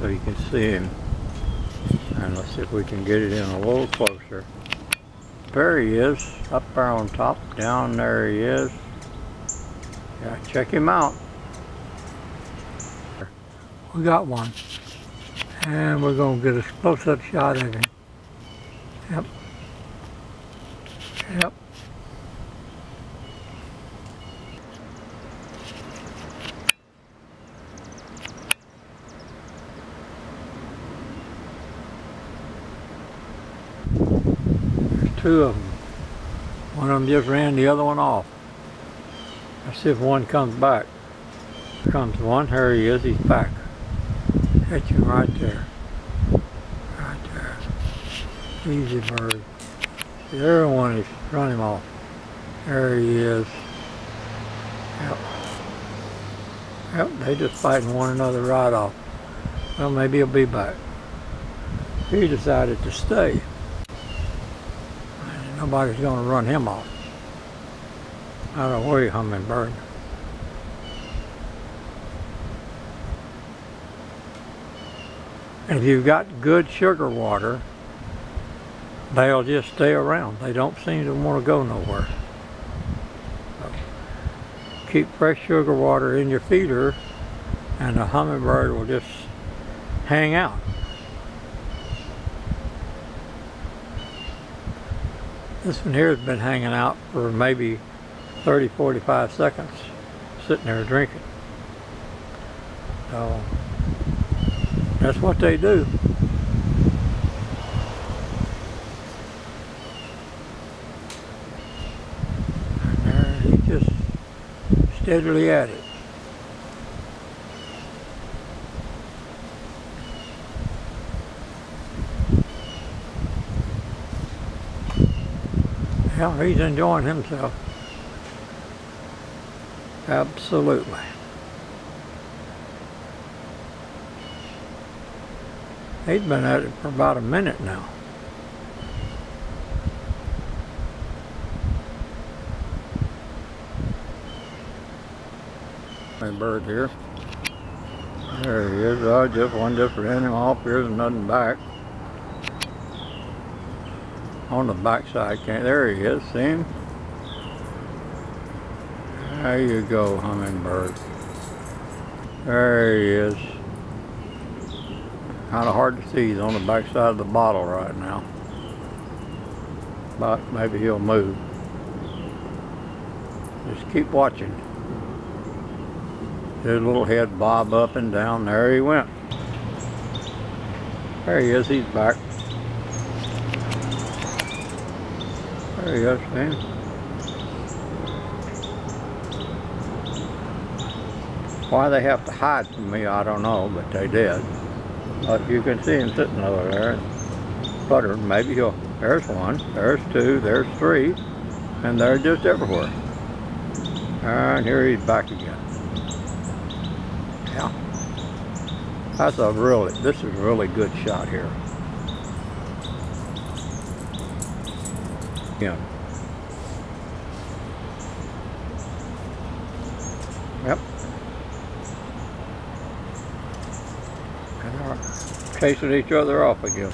so you can see him. And let's see if we can get it in a little closer. There he is, up there on top, down there he is. Yeah, check him out. We got one. And we're gonna get a close-up shot of him. Yep. Yep. Two of them. One of them just ran the other one off. Let's see if one comes back. Here comes one. Here he is. He's back. Catch him right there. Right there. Easy bird. The other one is run him off. There he is. Yep. Yep, they just fighting one another right off. Well, maybe he'll be back. He decided to stay. Nobody's going to run him off. I don't worry, hummingbird. And if you've got good sugar water, they'll just stay around. They don't seem to want to go nowhere. So keep fresh sugar water in your feeder and the hummingbird will just hang out. This one here has been hanging out for maybe 30, 45 seconds, sitting there drinking. So that's what they do. And there he's just steadily at it. Yeah, he's enjoying himself. Absolutely. He's been at it for about a minute now. My bird here. There he is. Oh, just one different animal. Here's nothing back. On the backside, can't. There he is. See him? There you go, hummingbird. There he is. Kind of hard to see. He's on the backside of the bottle right now. But maybe he'll move. Just keep watching. His little head bob up and down. There he went. There he is. He's back. There man. Why they have to hide from me, I don't know, but they did. But you can see him sitting over there, sputtering. Maybe he'll, there's one, there's two, there's three, and they're just everywhere. And here he's back again. Yeah. That's a really, this is a really good shot here. Yeah. Yep. And they're chasing each other off again.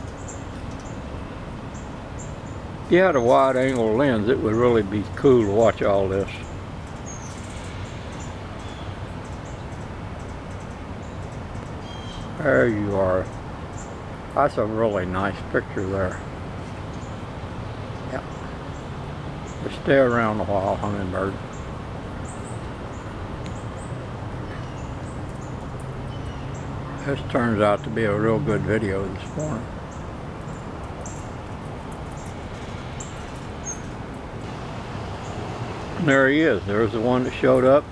If you had a wide angle lens, it would really be cool to watch all this. There you are. That's a really nice picture there. Yep. Stay around a while, hummingbird. This turns out to be a real good video this morning. There he is. There's the one that showed up.